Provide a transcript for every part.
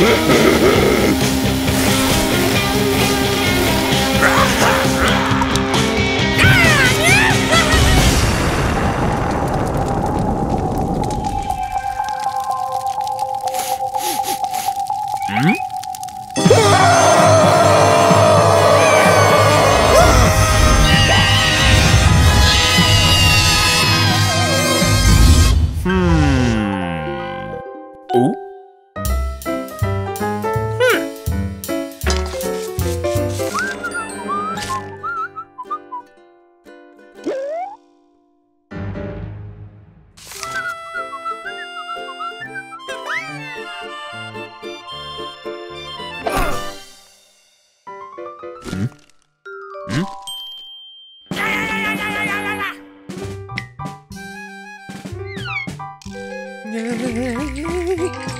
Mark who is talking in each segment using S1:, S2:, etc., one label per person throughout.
S1: Ha ha ha! ね。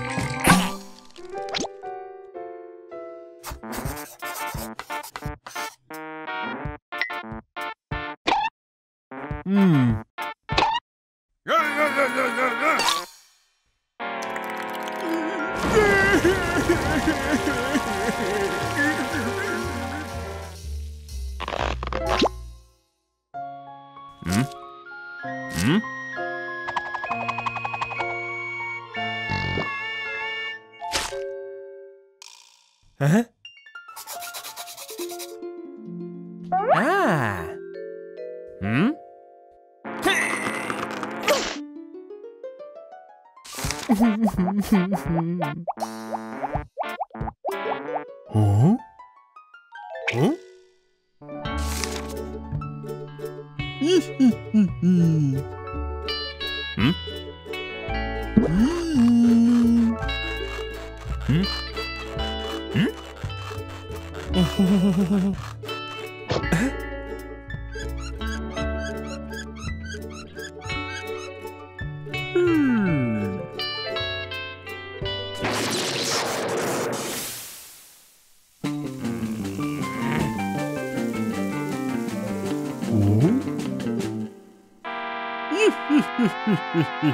S1: Hmm? Hmm? Hmm?
S2: Hmm.
S3: Hmm?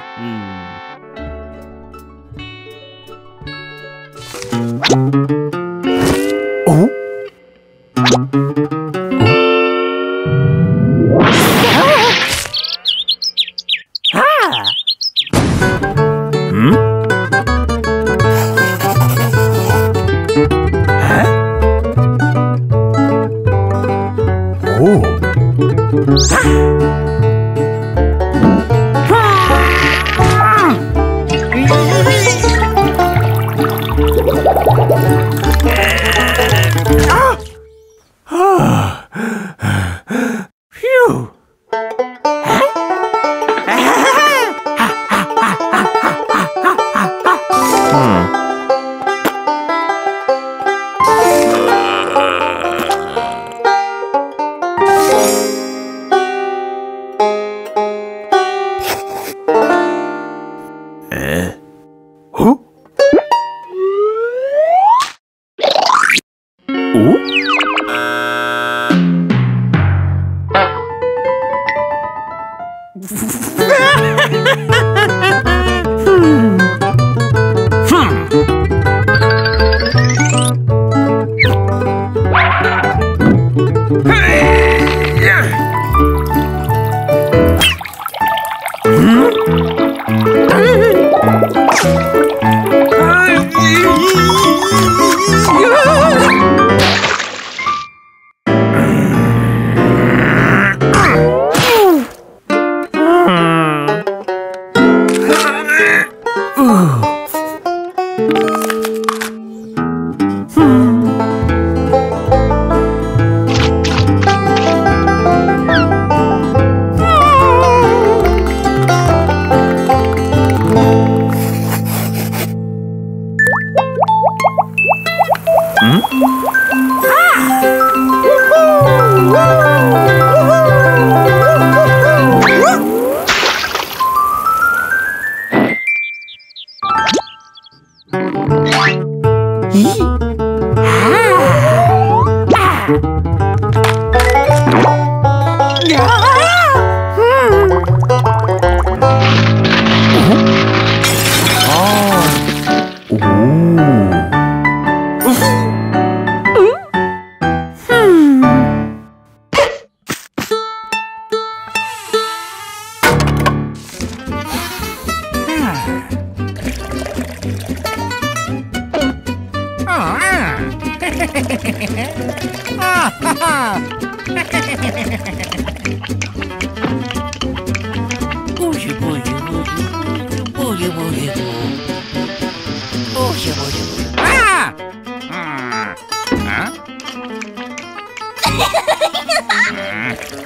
S2: 아! 음.
S1: 어?
S3: 음.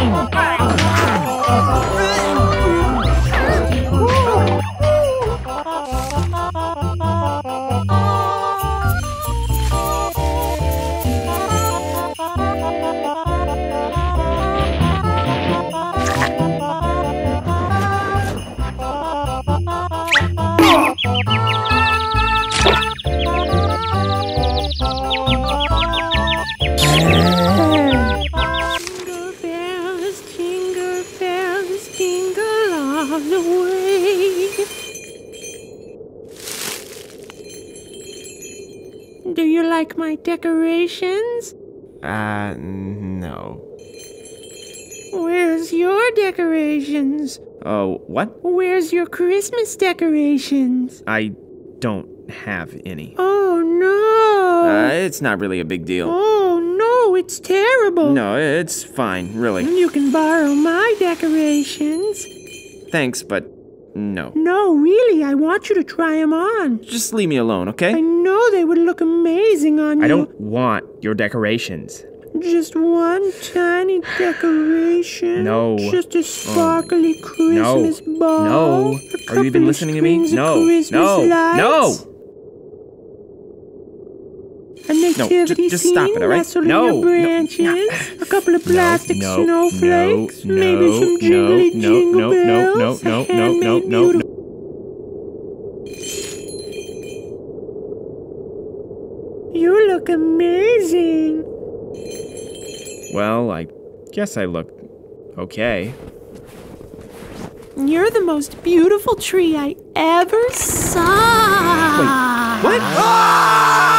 S4: Jingle
S3: Oh, what?
S4: Where's your Christmas decorations?
S3: I don't have any.
S4: Oh no!
S3: Uh, it's not really a big deal.
S4: oh no, it's terrible.
S3: No, it's fine, really.
S4: You can borrow my decorations.
S3: Thanks, but no.
S4: No, really, I want you to try them on.
S3: Just leave me alone, okay?
S4: I know they would look amazing on you.
S3: I don't want your decorations.
S4: Just one tiny decoration.
S3: No.
S4: Just a um, sparkly Christmas ball.
S3: No. Are you even listening to me? No. No.
S4: lights,
S3: No.
S4: A nativity
S3: just stop
S4: scene
S3: it, all right? No,
S4: in
S3: no,
S4: branches. a couple of plastic
S3: no,
S4: snowflakes.
S3: no,
S4: maybe
S3: no,
S4: some
S3: no,
S4: jingly
S3: no,
S4: jingle
S3: no, no,
S4: bells.
S3: no, no, no,
S4: handmade
S3: no, no,
S4: beautiful- You look amazing.
S3: Well, I guess I look okay.
S4: You're the most beautiful tree I ever saw.
S3: What?
S4: Jingle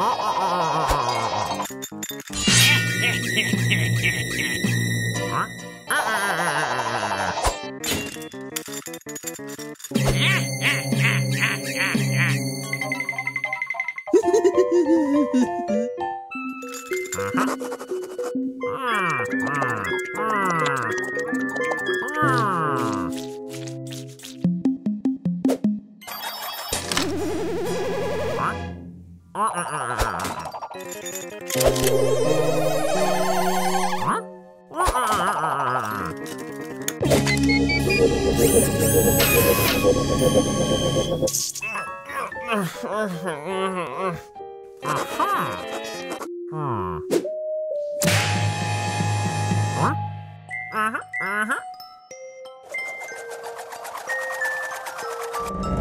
S4: Ah. you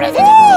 S4: resident.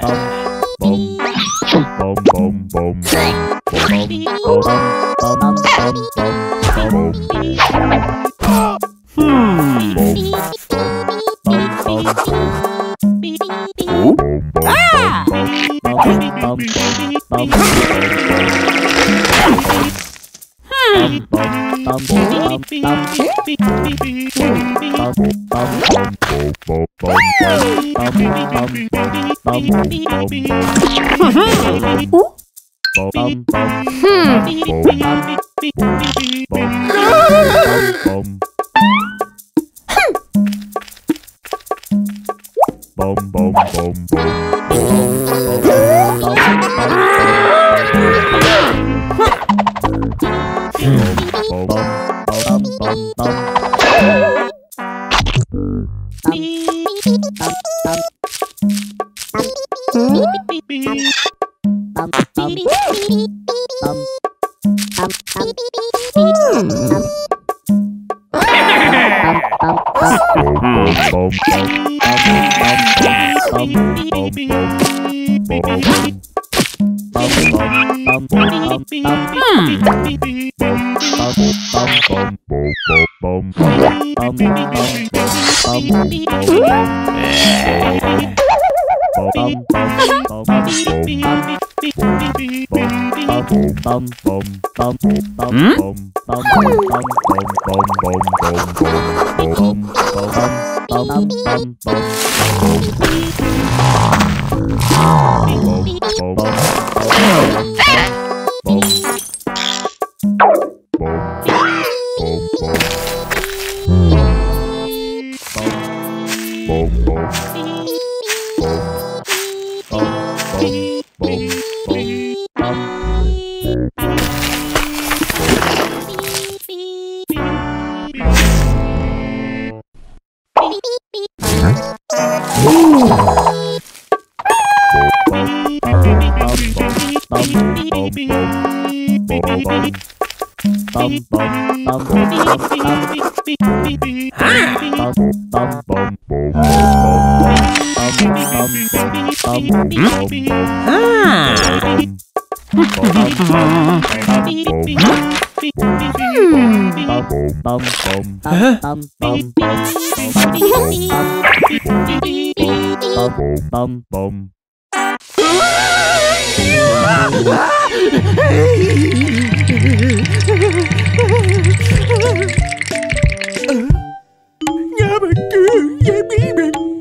S4: Oh. Oh. Nhà mình chưa, dễ bí mình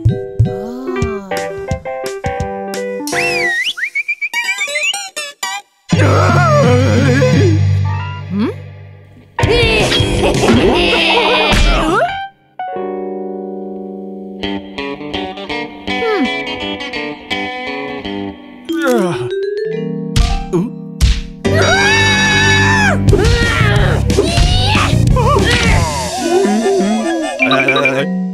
S4: đây. Ờ.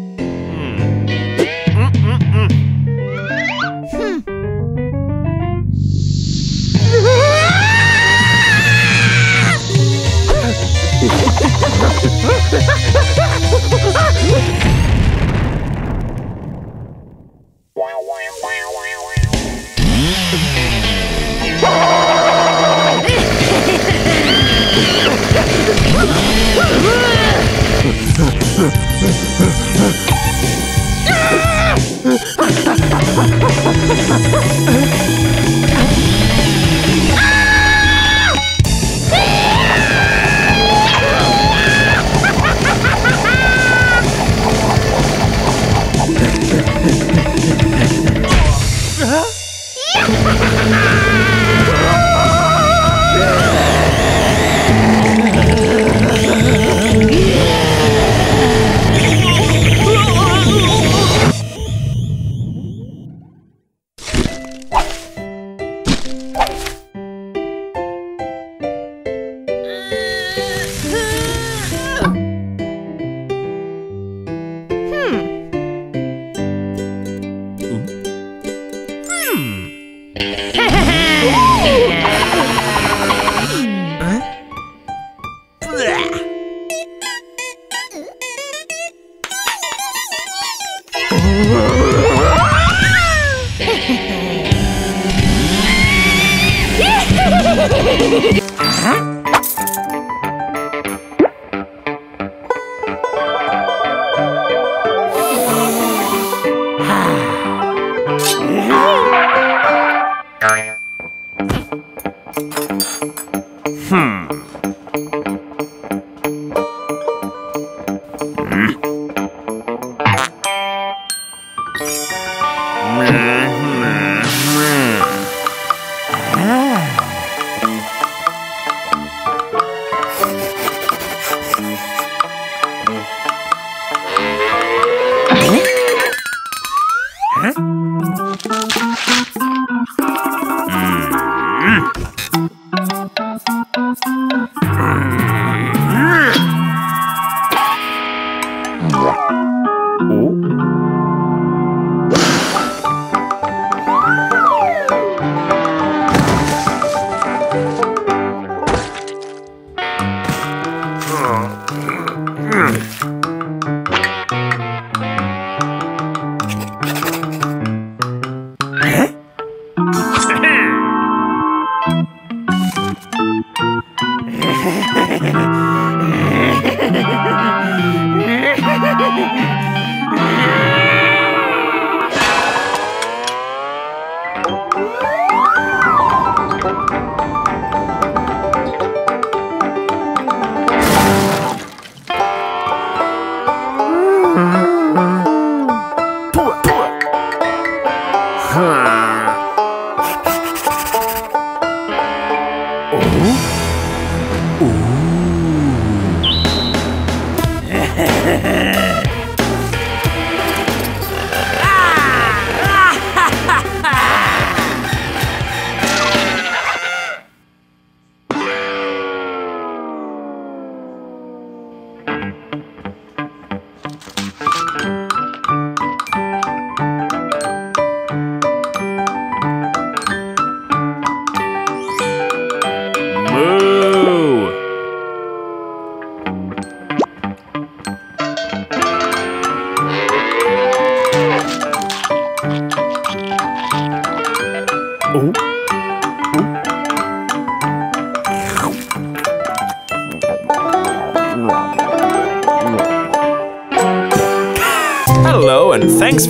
S1: Bye. Hmm. Moo!